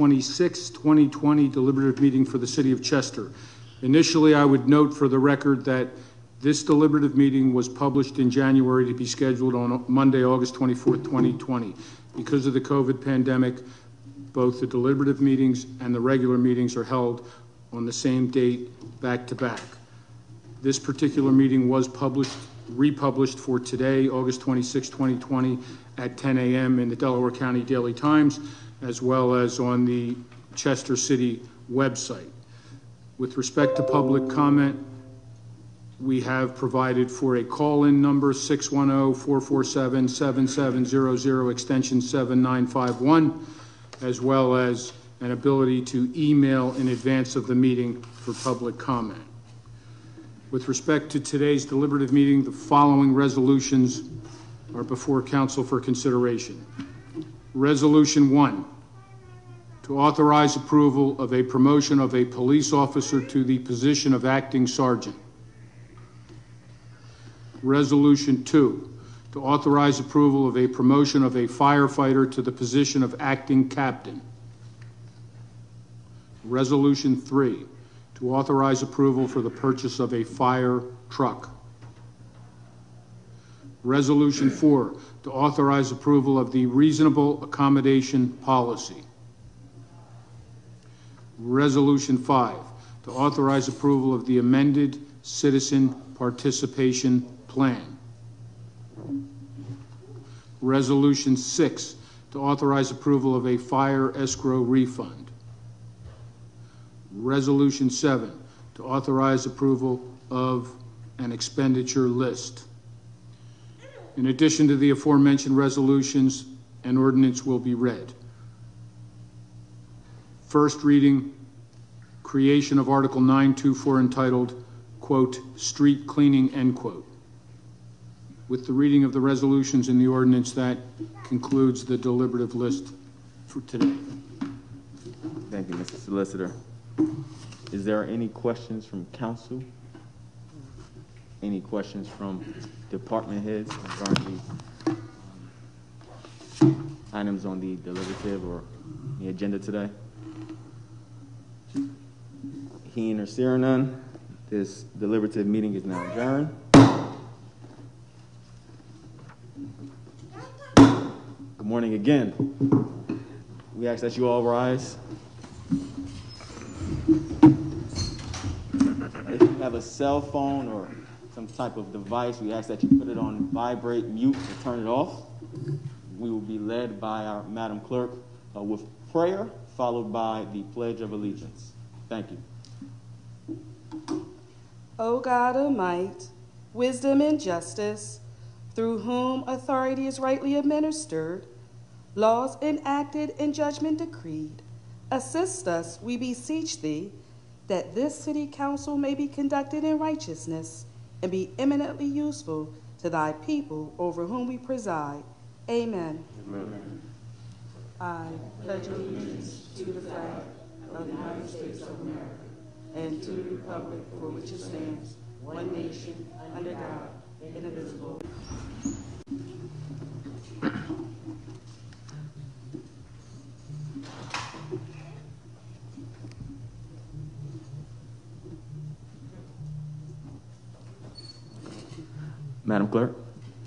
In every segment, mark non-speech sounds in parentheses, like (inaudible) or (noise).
26, 2020 deliberative meeting for the city of Chester. Initially, I would note for the record that this deliberative meeting was published in January to be scheduled on Monday, August 24, 2020. Because of the COVID pandemic, both the deliberative meetings and the regular meetings are held on the same date, back to back. This particular meeting was published, republished for today, August 26, 2020, at 10 a.m. in the Delaware County Daily Times, as well as on the Chester City website. With respect to public comment, we have provided for a call-in number, 610-447-7700, extension 7951, as well as an ability to email in advance of the meeting for public comment. With respect to today's deliberative meeting, the following resolutions are before council for consideration. Resolution one, to authorize approval of a promotion of a police officer to the position of acting sergeant. Resolution two, to authorize approval of a promotion of a firefighter to the position of acting captain. Resolution three, to authorize approval for the purchase of a fire truck. Resolution four, to authorize approval of the reasonable accommodation policy. Resolution five, to authorize approval of the amended citizen participation plan. Resolution six, to authorize approval of a fire escrow refund. Resolution seven, to authorize approval of an expenditure list. In addition to the aforementioned resolutions, an ordinance will be read. First reading, creation of Article 924 entitled, quote, "Street Cleaning," end quote. With the reading of the resolutions in the ordinance, that concludes the deliberative list for today. Thank you, Mr. Solicitor. Is there any questions from council? Any questions from department heads regarding the um, items on the deliberative or the agenda today? Hearing or seeing none, this deliberative meeting is now adjourned. Good morning again. We ask that you all rise. If you have a cell phone or some type of device, we ask that you put it on vibrate, mute, or turn it off. We will be led by our Madam Clerk uh, with prayer, followed by the Pledge of Allegiance. Thank you. O God of might, wisdom and justice, through whom authority is rightly administered, laws enacted and judgment decreed, assist us, we beseech thee, that this city council may be conducted in righteousness and be eminently useful to thy people over whom we preside. Amen. Amen. I pledge allegiance to the flag of the United States of America and to the republic for which it stands, one nation, under God, indivisible. Madam Clerk?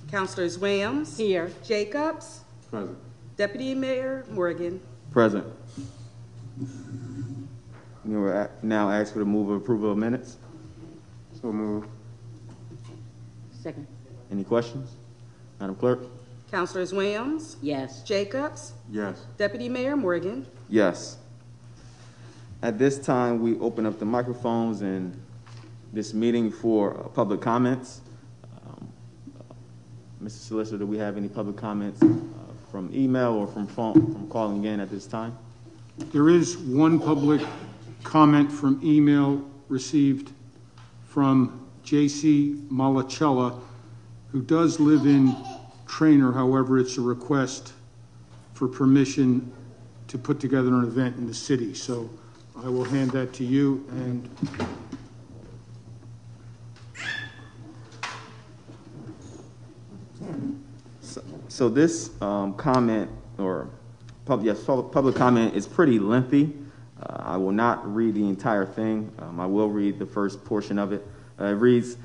Councilors Williams. Here. Jacobs. Present. Deputy Mayor Morgan. Present. We will now ask for the move of approval of minutes. So move. Second. Any questions? Madam Clerk? Councilors Williams. Yes. Jacobs. Yes. Deputy Mayor Morgan. Yes. At this time, we open up the microphones in this meeting for public comments. Mr. Solicitor, do we have any public comments uh, from email or from phone, from calling in at this time? There is one public comment from email received from J.C. Malacella, who does live in Trainer, however, it's a request for permission to put together an event in the city. So I will hand that to you, and So this um, comment or Pub, yes, public comment is pretty lengthy. Uh, I will not read the entire thing. Um, I will read the first portion of it. Uh, it reads,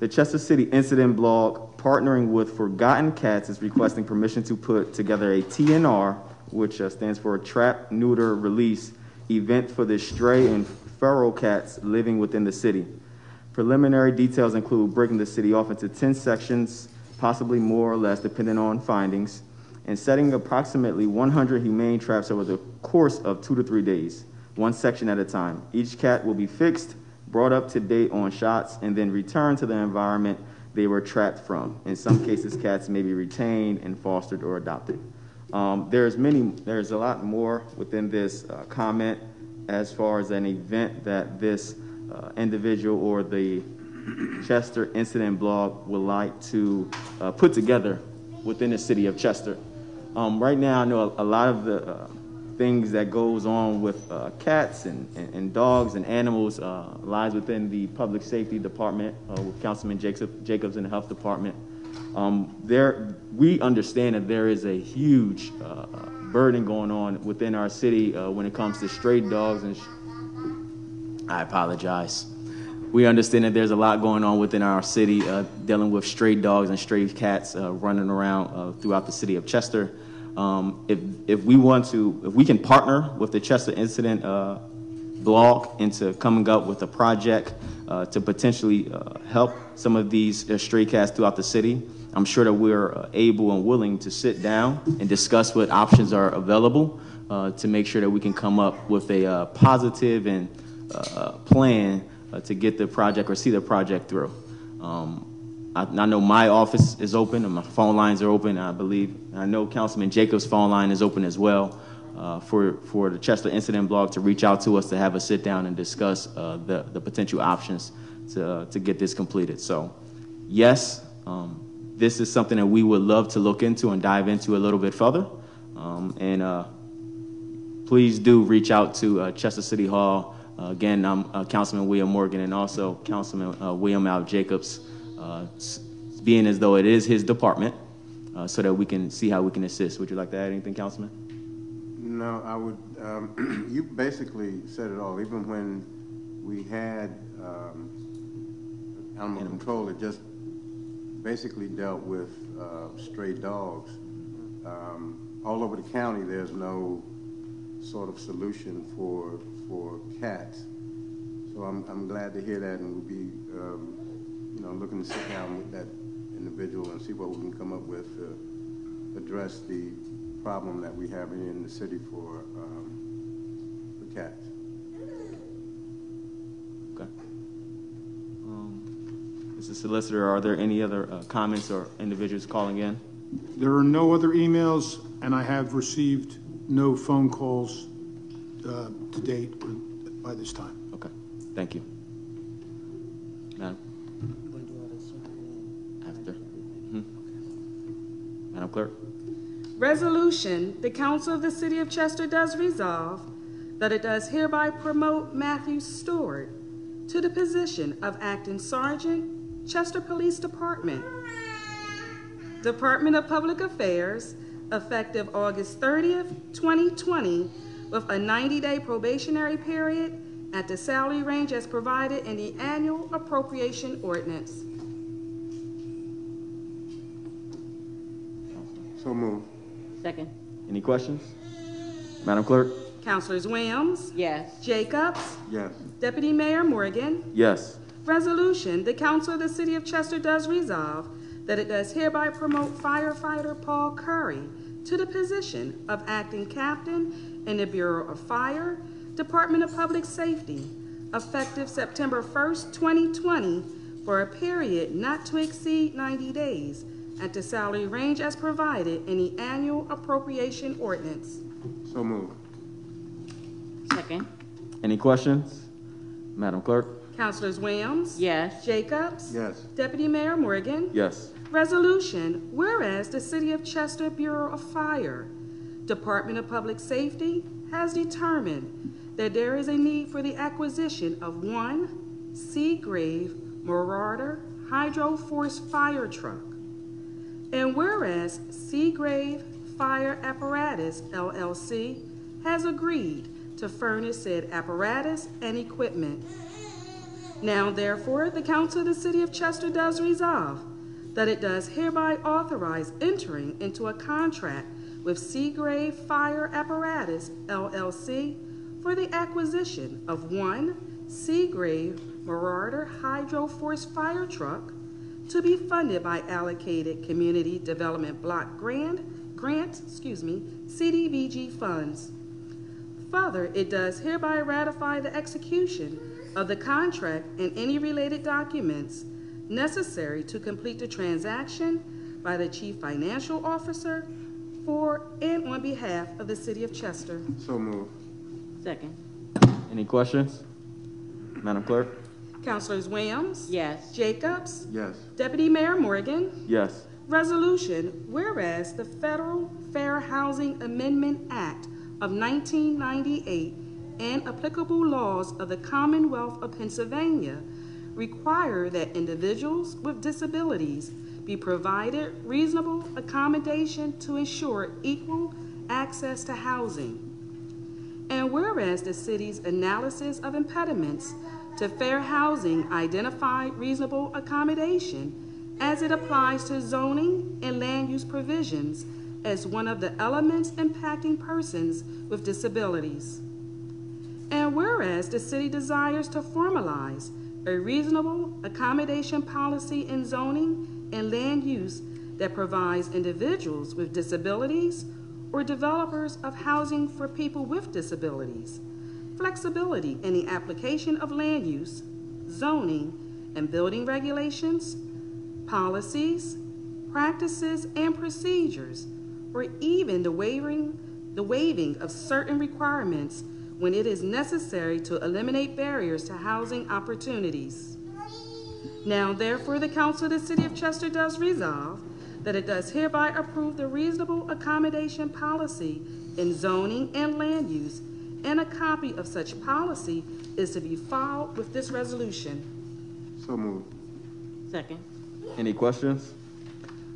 "The Chester City Incident Blog, partnering with Forgotten Cats, is requesting permission to put together a TNR, which uh, stands for a Trap, Neuter, Release, event for the stray and feral cats living within the city. Preliminary details include breaking the city off into 10 sections, possibly more or less, depending on findings, and setting approximately 100 humane traps over the course of two to three days, one section at a time. Each cat will be fixed, brought up to date on shots, and then returned to the environment they were trapped from. In some cases, cats may be retained and fostered or adopted. Um, there's many, there's a lot more within this uh, comment as far as an event that this uh, individual or the Chester Incident Blog would like to uh, put together within the city of Chester. Um, right now, I know a, a lot of the uh, things that goes on with uh, cats and, and, and dogs and animals uh, lies within the public safety department uh, with Councilman Jacob, Jacobs in the health department. Um, there, we understand that there is a huge uh, burden going on within our city when it comes to stray dogs and. I apologize. We understand that there's a lot going on within our city uh, dealing with stray dogs and stray cats uh, running around uh, throughout the city of Chester. Um, if, if we want to, if we can partner with the Chester Incident uh, blog into coming up with a project uh, to potentially uh, help some of these stray cats throughout the city, I'm sure that we're able and willing to sit down and discuss what options are available to make sure that we can come up with a positive and plan to get the project or see the project through. Um, I, I know my office is open and my phone lines are open. I believe I know Councilman Jacobs' phone line is open as well uh, for for the Chester Incident Blog to reach out to us to have a sit down and discuss uh, the the potential options to to get this completed. So, yes, um, this is something that we would love to look into and dive into a little bit further. Um, and uh, please do reach out to uh, Chester City Hall. Uh, again, I'm uh, Councilman William Morgan and also Councilman uh, William Al Jacobs, uh, being as though it is his department, uh, so that we can see how we can assist. Would you like to add anything, Councilman? No, I would, um, (clears throat) you basically said it all, even when we had, um, animal control, it just basically dealt with, uh, stray dogs. Um, all over the county, there's no sort of solution for, for cats. So I'm, I'm glad to hear that and we'll be, um, you know, looking to sit down with that individual and see what we can come up with to address the problem that we have in the city for, um, for cats. Okay. Um, Mr. Solicitor, are there any other uh, comments or individuals calling in? There are no other emails, and I have received no phone calls uh, to date by this time. Okay, thank you. Madam? After. Mhm. Madam Clerk? Resolution, the council of the city of Chester does resolve that it does hereby promote Matthew Stewart to the position of acting sergeant, Chester Police Department, Department of Public Affairs, effective August 30th, 2020, with a 90-day probationary period at the salary range as provided in the annual appropriation ordinance. So move. Second. Any questions? Madam Clerk? Councilors Williams, Yes. Jacobs, Yes. Deputy Mayor Morgan, Yes. Resolution, the council of the city of Chester does resolve that it does hereby promote firefighter Paul Curry to the position of acting captain in the Bureau of Fire, Department of Public Safety, effective September 1st, 2020, for a period not to exceed 90 days at the salary range as provided in the annual appropriation ordinance. So move. Second. Any questions? Madam Clerk? Councilors Williams? Yes. Jacobs? Yes. Deputy Mayor Morgan? Yes. Resolution, whereas the City of Chester Bureau of Fire, Department of Public Safety has determined that there is a need for the acquisition of one Seagrave Marauder Hydro Force fire truck. And whereas Seagrave Fire Apparatus LLC has agreed to furnish said apparatus and equipment. Now therefore, the council of the city of Chester does resolve that it does hereby authorize entering into a contract with Seagrave Fire Apparatus LLC for the acquisition of one Seagrave Marauder Hydro Force fire truck to be funded by allocated Community Development Block Grant, Grant, excuse me, CDBG funds. Further, it does hereby ratify the execution of the contract and any related documents necessary to complete the transaction by the Chief Financial Officer for and on behalf of the City of Chester. So move. Second. Any questions? Madam Clerk? Councilors Williams? Yes. Jacobs? Yes. Deputy Mayor Morgan? Yes. Resolution, whereas the Federal Fair Housing Amendment Act of 1998 and applicable laws of the Commonwealth of Pennsylvania require that individuals with disabilities be provided reasonable accommodation to ensure equal access to housing. And whereas the city's analysis of impediments to fair housing identified reasonable accommodation as it applies to zoning and land use provisions as one of the elements impacting persons with disabilities. And whereas the city desires to formalize a reasonable accommodation policy in zoning and land use that provides individuals with disabilities or developers of housing for people with disabilities. Flexibility in the application of land use, zoning, and building regulations, policies, practices, and procedures, or even the waiving, the waiving of certain requirements when it is necessary to eliminate barriers to housing opportunities. Now, therefore, the Council of the City of Chester does resolve that it does hereby approve the reasonable accommodation policy in zoning and land use, and a copy of such policy is to be filed with this resolution. So move. Second. Any questions?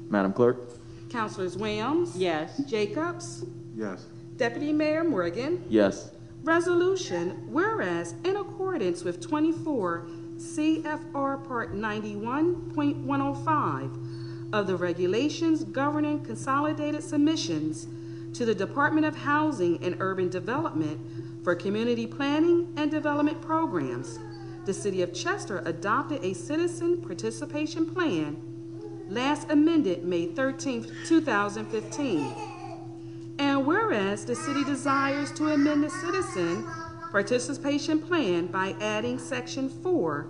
Madam Clerk? Councilors Williams? Yes. Jacobs? Yes. Deputy Mayor Morgan? Yes. Resolution, whereas in accordance with 24 CFR Part 91.105 of the regulations governing consolidated submissions to the Department of Housing and Urban Development for community planning and development programs, the City of Chester adopted a citizen participation plan last amended May 13, 2015. Whereas the city desires to amend the citizen participation plan by adding section four,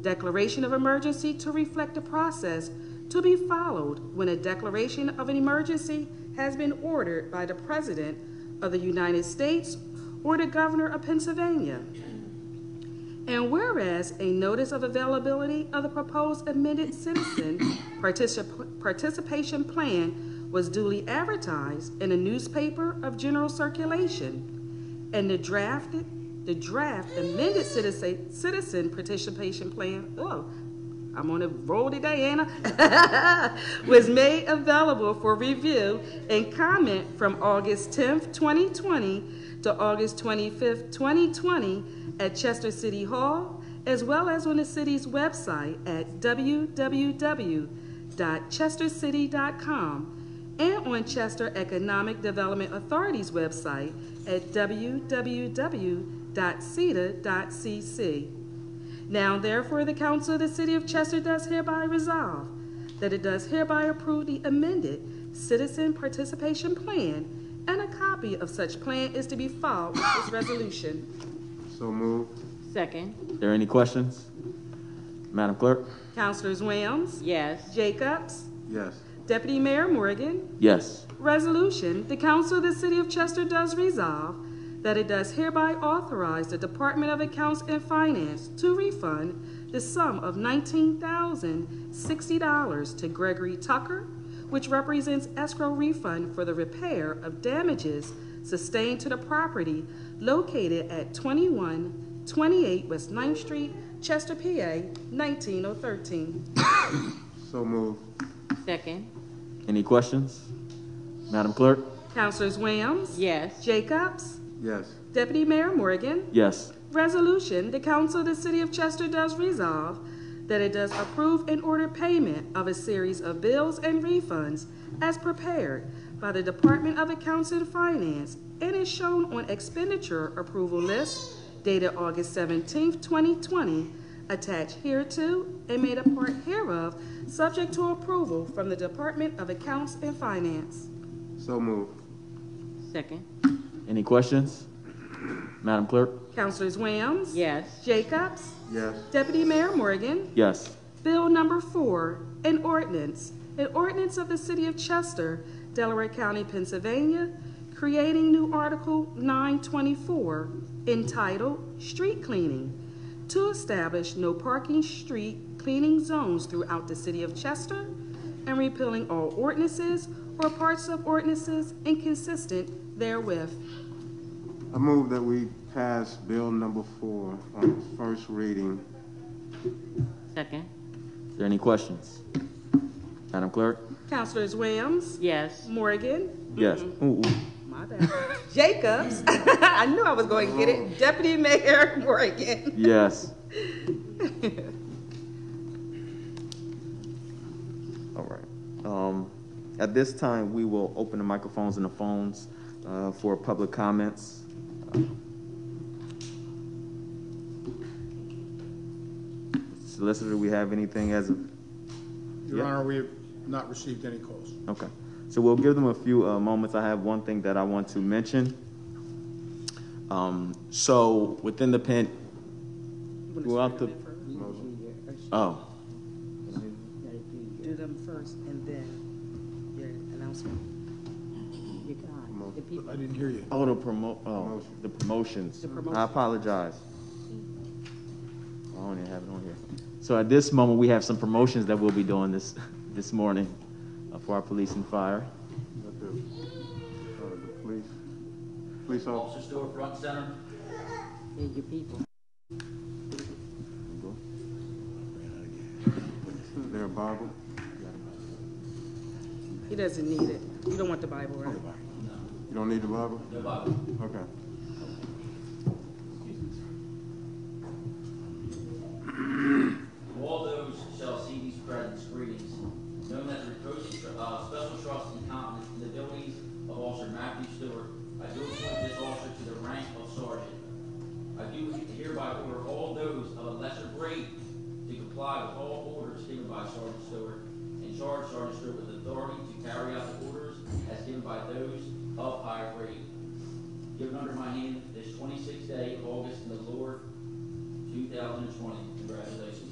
declaration of emergency to reflect the process to be followed when a declaration of an emergency has been ordered by the President of the United States or the Governor of Pennsylvania. And whereas a notice of availability of the proposed amended citizen particip- participation plan was duly advertised in a newspaper of general circulation, and the drafted, the draft amended citizen, citizen participation plan, oh, I'm on a roll today, Anna, (laughs) was made available for review and comment from August 10th, 2020 to August 25th, 2020 at Chester City Hall, as well as on the city's website at www.chestercity.com and on Chester Economic Development Authority's website at www.ceta.cc. Now, therefore, the Council of the City of Chester does hereby resolve that it does hereby approve the amended Citizen Participation Plan, and a copy of such plan is to be filed with this resolution. So move. Second. There any questions? Madam Clerk? Councilors Williams, Yes. Jacobs, Yes. Deputy Mayor Morgan, Yes. Resolution, the Council of the City of Chester does resolve that it does hereby authorize the Department of Accounts and Finance to refund the sum of $19,060 to Gregory Tucker, which represents escrow refund for the repair of damages sustained to the property located at 2128 West 9th Street, Chester, PA, 19013. (coughs) So move. Second. Any questions? Madam Clerk? Councilors Williams? Yes. Jacobs? Yes. Deputy Mayor Morgan? Yes. Resolution, the Council of the City of Chester does resolve that it does approve and order payment of a series of bills and refunds as prepared by the Department of Accounts and Finance and is shown on expenditure approval list dated August seventeenth, twenty twenty, attached hereto and made a part hereof, subject to approval from the Department of Accounts and Finance. So moved. Second. Any questions? Madam Clerk? Councilors Williams? Yes. Jacobs? Yes. Deputy Mayor Morgan? Yes. Bill number four, an ordinance, an ordinance of the City of Chester, Delaware County, Pennsylvania, creating new Article 924 entitled Street Cleaning to establish no parking street cleaning zones throughout the City of Chester and repealing all ordinances or parts of ordinances inconsistent therewith. I move that we pass bill number four on its first reading. Second. Is there any questions? Madam Clerk? Councilors Williams? Yes. Morgan? Yes. Mm-hmm. Ooh, ooh. My bad. Jacobs. (laughs) I knew I was going to get it. Deputy Mayor (laughs) Morgan. Yes. (laughs) All right. Um, At this time, we will open the microphones and the phones uh, for public comments. Solicitor, we have anything as of, Your Yeah. Honor, we have not received any calls. okay. So we'll give them a few uh, moments. I have one thing that I want to mention. Um, So within the pen, throughout the, oh. Do them first and then your announcement. You got the people. I didn't hear you. Oh, the promo, oh, the promotions. The promotions. I apologize. I don't even have it on here. So at this moment, we have some promotions that we'll be doing this, this morning for our police and fire. Let the, uh, the police, police officer. Officer store front center. Yeah, your people. There a Bible. He doesn't need it. You don't want the Bible, right? You don't need the Bible? No Bible. Okay. Given under my hand this twenty-sixth day of August in the Lord, two thousand and twenty. Congratulations.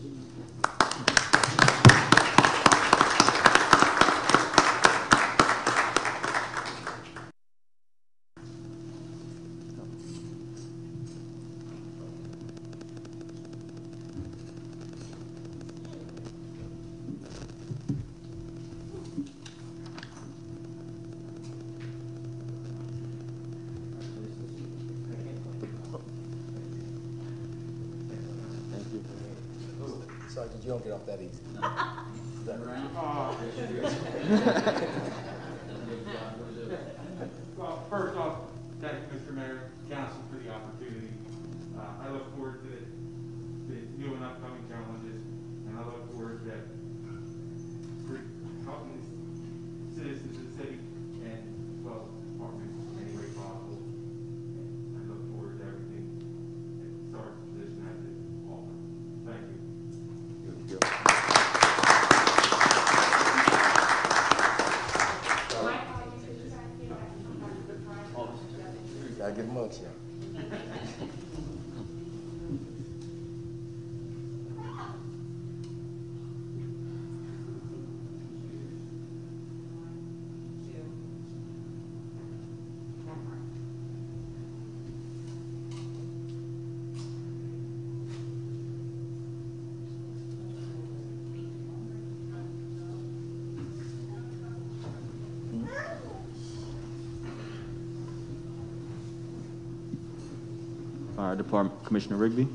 uh, Department Commissioner Rigby.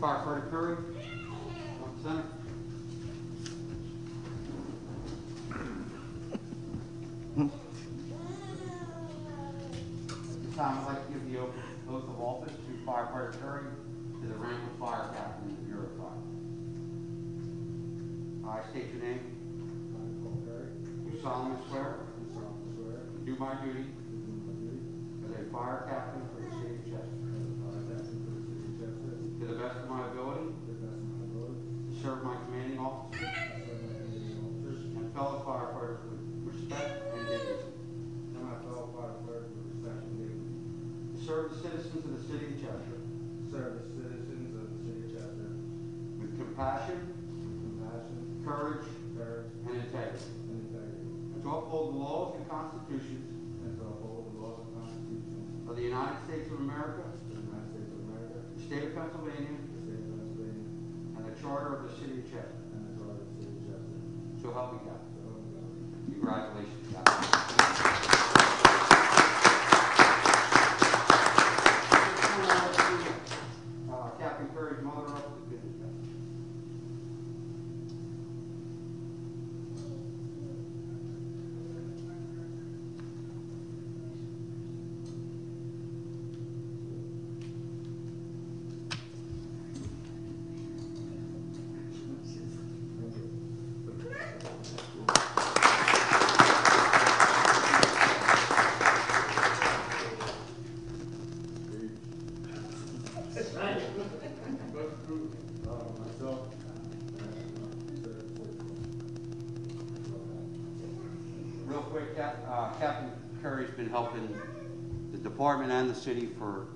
Firefighter Curry. Center. To department and the city for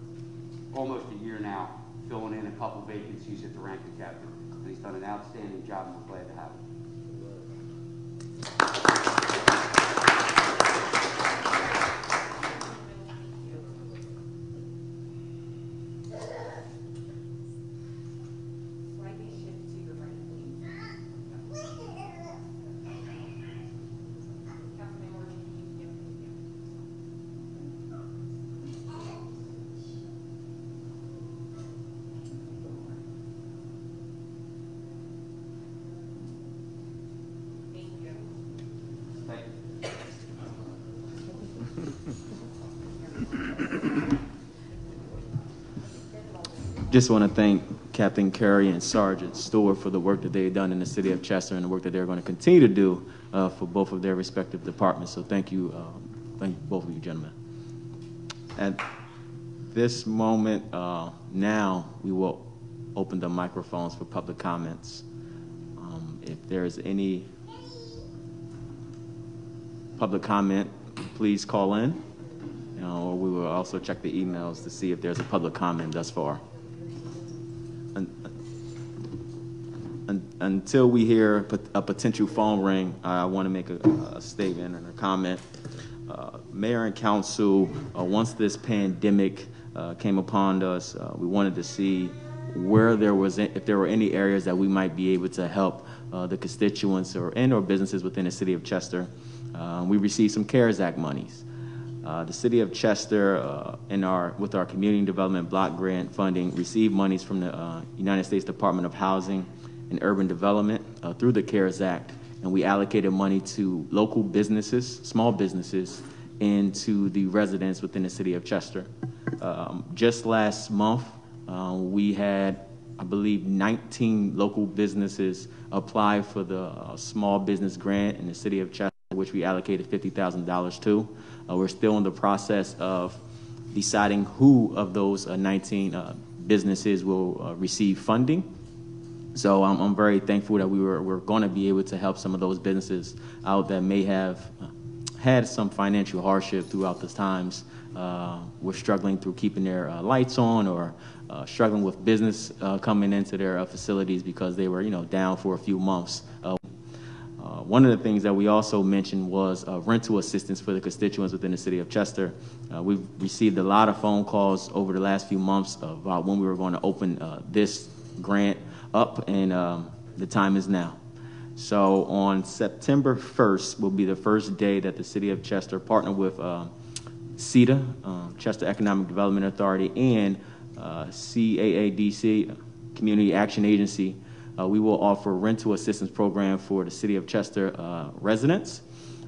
Just want to thank Captain Curry and Sergeant Stewart for the work that they've done in the city of Chester and the work that they're going to continue to do uh, for both of their respective departments. So thank you, um, thank both of you gentlemen. At this moment, uh, now we will open the microphones for public comments. Um, If there is any public comment, please call in. Know, or we will also check the emails to see if there's a public comment thus far. Un- Until we hear a potential phone ring, I want to make a a statement and a comment. Uh, Mayor and council, uh, once this pandemic uh, came upon us, uh, we wanted to see where there was, if there were any areas that we might be able to help uh, the constituents or, and/or businesses within the city of Chester. Uh, We received some CARES Act monies. Uh, The city of Chester, uh, in our, with our community development block grant funding, received monies from the uh, United States Department of Housing and Urban Development uh, through the CARES Act, and we allocated money to local businesses, small businesses, and to the residents within the city of Chester. Um, Just last month, uh, we had, I believe, 19 local businesses apply for the uh, small business grant in the city of Chester, which we allocated $50,000 to. Uh, We're still in the process of deciding who of those uh, 19 uh, businesses will receive funding. So I'm, I'm very thankful that we were, we're going to be able to help some of those businesses out that may have uh, had some financial hardship throughout the times. Uh, were struggling through keeping their uh, lights on or uh, struggling with business uh, coming into their uh, facilities because they were, you know, down for a few months. One of the things that we also mentioned was rental assistance for the constituents within the city of Chester. We've received a lot of phone calls over the last few months about when we were going to open this grant up, and um, the time is now. So on September 1st will be the first day that the city of Chester partnered with uh, CEDA, uh, Chester Economic Development Authority, and uh, CAADC, Community Action Agency. Uh, We will offer rental assistance program for the city of Chester uh, residents.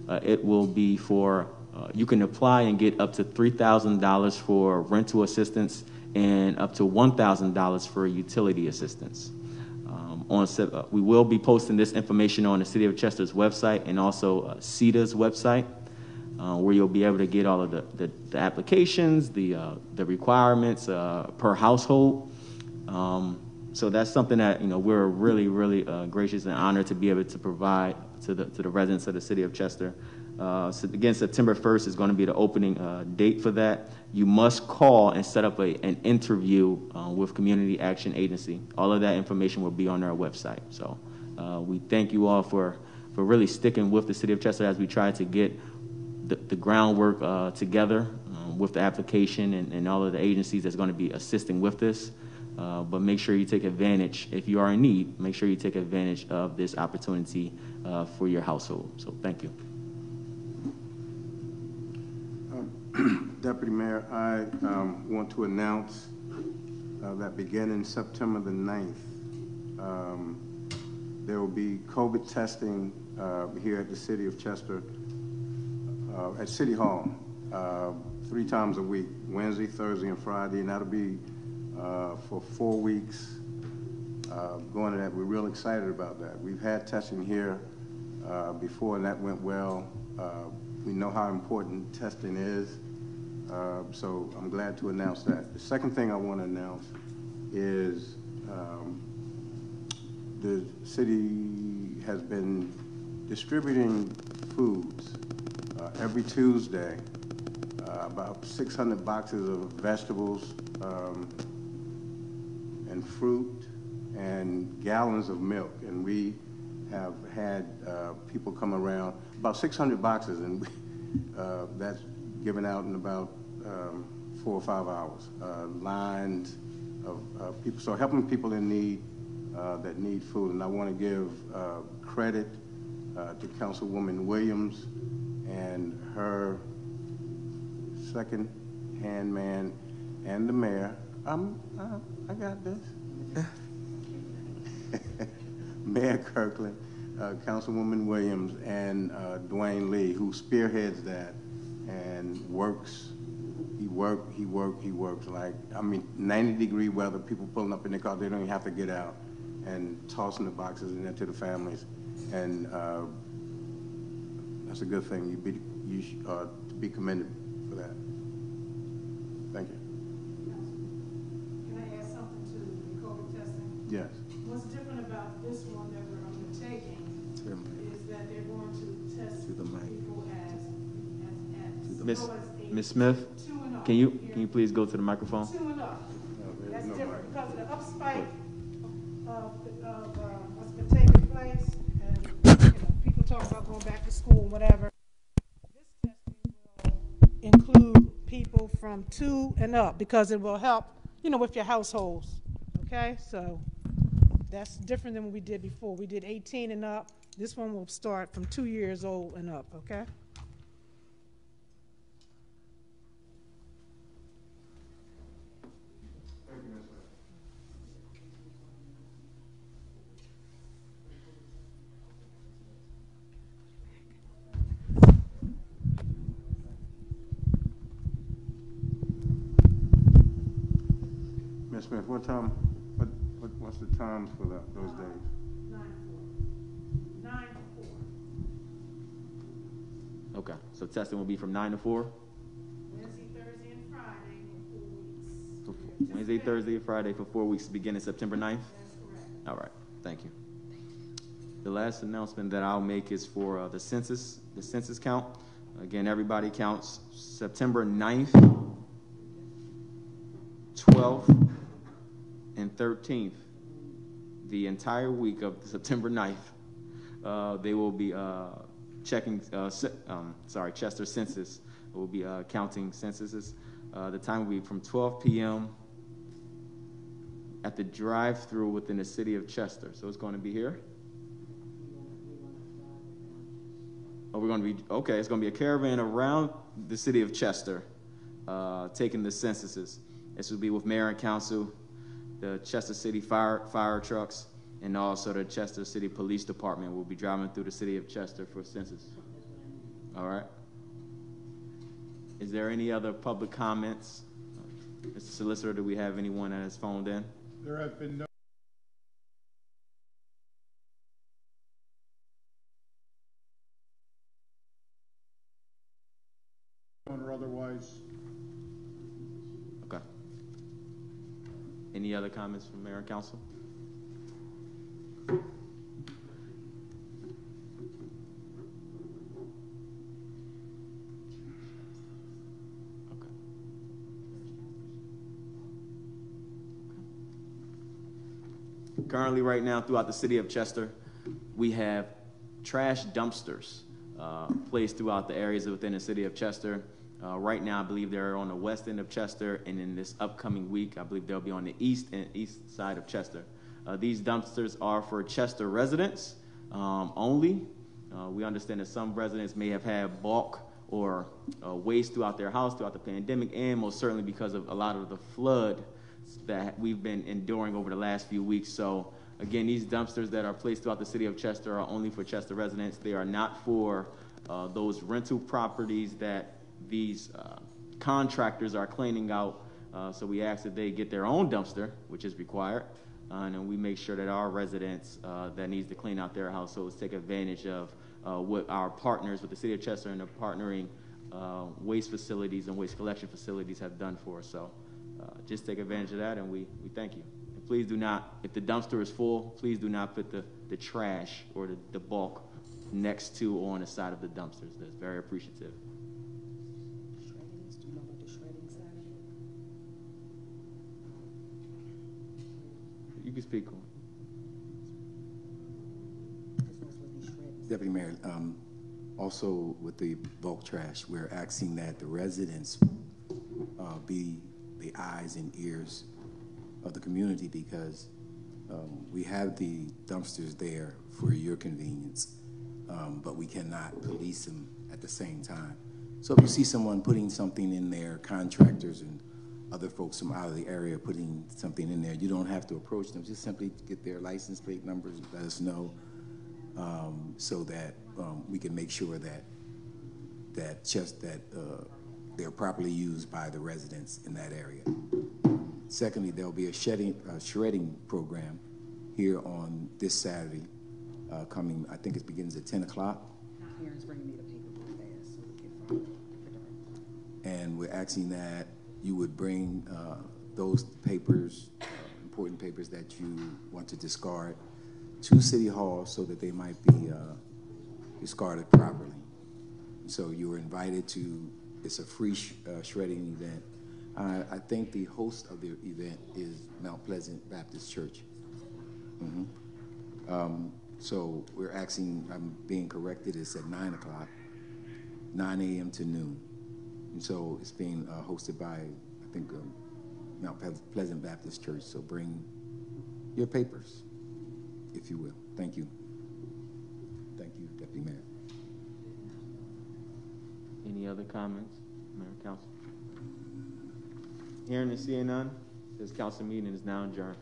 Uh, It will be for uh, you can apply and get up to $3,000 for rental assistance and up to $1,000 for utility assistance. On, uh, we will be posting this information on the City of Chester's website and also uh, CEDA's website, uh, where you'll be able to get all of the, the, the applications, the, uh, the requirements uh, per household. Um, so that's something that you know we're really, really uh, gracious and honored to be able to provide to the to the residents of the city of Chester. So again, September 1st is going to be the opening date for that. You must call and set up a, an interview uh, with Community Action Agency. All of that information will be on our website. So uh, we thank you all for for really sticking with the city of Chester as we try to get the, the groundwork uh, together um, with the application and, and all of the agencies that's going to be assisting with this. Uh, but make sure you take advantage, if you are in need, make sure you take advantage of this opportunity uh, for your household. So thank you. (clears throat) Deputy Mayor, I um, want to announce uh, that beginning September the 9th, um, there will be COVID testing uh, here at the city of Chester, uh, at City Hall, uh, three times a week, Wednesday, Thursday, and Friday, and that'll be uh, for four weeks uh, going to that. We're real excited about that. We've had testing here before, and that went well. We know how important testing is, uh, so I'm glad to announce that. The second thing I want to announce is um, the city has been distributing foods uh, every Tuesday, uh, about 600 boxes of vegetables um, and fruit and gallons of milk. And we have had uh, people come around, about 600 boxes, and we, uh, that's given out in about um, four or five hours. Uh, lines of uh, people, so helping people in need uh, that need food. And I want to give uh, credit uh, to Councilwoman Williams and her second hand man and the mayor. I'm, I, got this. (laughs) Mayor Kirkland, uh, Councilwoman Williams, and Dwayne Lee, who spearheads that and works. He work, he work, he works like I mean, 90 degree weather. People pulling up in their car, they don't even have to get out, and tossing the boxes in there to the families, and uh, that's a good thing. You be you uh, to be commended for that. Thank you. Can I add something to the COVID testing? Yes. What's different about this one that we're undertaking is that they're going to test To the mic. people as, as, Miss Miss Smith, can you can you please go to the microphone? Two and up. That's different because of the upspike of, of, uh, what's been taking place and, you know, people talk about going back to school and whatever. This testing will include people from two and up because it will help, you know, with your households, okay? So that's different than what we did before. We did eighteen and up. This one will start from two years old and up, okay? Ms. Smith, what time, what, what, what's the times for the, those days? Nine to four. Nine to four. Okay, so testing will be from nine to four. Wednesday, Thursday, and Friday for four weeks. For Wednesday, Thursday, and Friday for four weeks, beginning September 9th? That's correct. All right, thank you. The last announcement that I'll make is for uh, the census, the census count. Again, everybody counts September 9th, 12th, and 13th. The entire week of September 9th, uh, they will be uh, checking, uh, um, sorry, Chester Census will be uh, counting censuses. Uh, The time will be from 12 p.m. at the drive-through within the city of Chester. So it's going to be here. Oh, we're going to be, okay, it's going to be a caravan around the city of Chester, taking the censuses. This will be with mayor and council, the Chester City Fire, fire trucks, and also the Chester City Police Department will be driving through the city of Chester for census. All right? Is there any other public comments? Mr. Solicitor, do we have anyone that has phoned in? There have been no. Or otherwise. Okay. Any other comments from mayor and council? Currently, right now, throughout the city of Chester, we have trash dumpsters uh, placed throughout the areas within the city of Chester. Uh, Right now, I believe they're on the west end of Chester, and in this upcoming week, I believe they'll be on the east and east side of Chester. Uh, These dumpsters are for Chester residents um, only. Uh, We understand that some residents may have had bulk or uh, waste throughout their house throughout the pandemic, and most certainly because of a lot of the flood that we've been enduring over the last few weeks. So again, these dumpsters that are placed throughout the city of Chester are only for Chester residents. They are not for uh, those rental properties that these uh, contractors are cleaning out. Uh, So we ask that they get their own dumpster, which is required. Uh, And then we make sure that our residents uh, that needs to clean out their households take advantage of uh, what our partners with the city of Chester and the partnering uh, waste facilities and waste collection facilities have done for us. So just take advantage of that, and we, we thank you. And please do not, if the dumpster is full, please do not put the, the trash or the, the bulk next to or on the side of the dumpsters. That's very appreciative. Shreddings, do you know what the shredding side You can speak on. Deputy Mayor, um, also with the bulk trash, we're asking that the residents, uh, be the eyes and ears of the community because, um, we have the dumpsters there for your convenience, um, but we cannot police them at the same time. So if you see someone putting something in there, contractors and other folks from out of the area putting something in there, you don't have to approach them, just simply get their license plate numbers, let us know, um, so that, um, we can make sure that, that just, that, uh, they're properly used by the residents in that area. Secondly, there'll be a shedding, uh, shredding program here on this Saturday, uh, coming, I think it begins at ten o'clock. Karen's bringing me the paper real fast so we can follow it. And we're asking that you would bring uh, those papers, uh, important papers that you want to discard, to City Hall so that they might be uh, discarded properly. So you are invited to, it's a free sh- uh, shredding event. I think the host of the event is Mount Pleasant Baptist Church. Mhm. Um, So we're asking, I'm being corrected, it's at nine o'clock, nine AM to noon. And so it's being uh, hosted by, I think, um, Mount Pleasant Baptist Church. So bring your papers, if you will. Thank you. Thank you, Deputy Mayor. Any other comments, Mayor Council? Hearing and seeing none, this council meeting is now adjourned.